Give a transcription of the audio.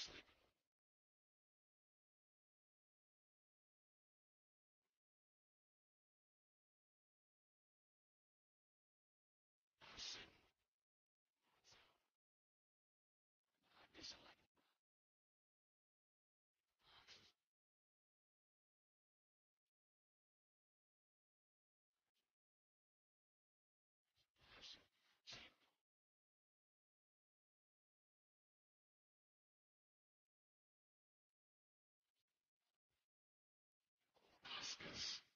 Sin. I dislike Oscars.